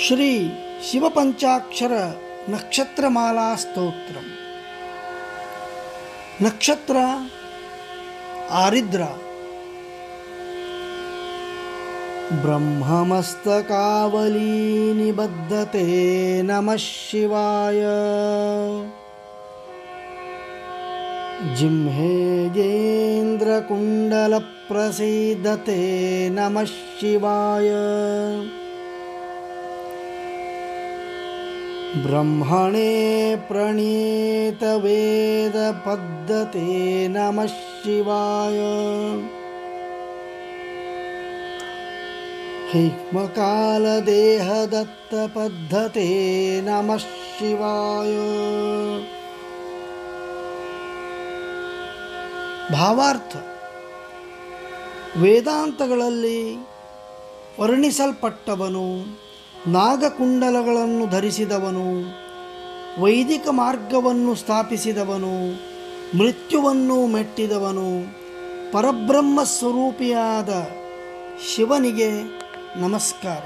श्री शिवपञ्चाक्षर नक्षत्रमालास्तोत्रम्। नक्षत्र आरिद्रा ब्रह्ममस्तकावली निबद्धते नमः शिवाय। जिम्हे जेन्द्रकुण्डलप्रसीदते नमः शिवाय। ब्रह्मणे प्रणीतवेदपद्धते नमः शिवाय हैमकालदेहदत्तपद्धते नमः शिवाय ಭಾವಾರ್ಥ ವೇದಾಂತಗಳಲ್ಲಿ ವರ್ಣಿಸಲ್ಪಟ್ಟವನು ನಾಗಕುಂಡಲಗಳನ್ನು ಧರಿಸಿದವನು ವೈದಿಕ ಮಾರ್ಗವನ್ನು ಸ್ಥಾಪಿಸಿದವನು ಮೃತ್ಯುವನ್ನು ಮೆಟ್ಟಿದವನು ಪರಬ್ರಹ್ಮ ಸ್ವರೂಪಿಯಾದ ಶಿವನಿಗೆ ನಮಸ್ಕಾರ.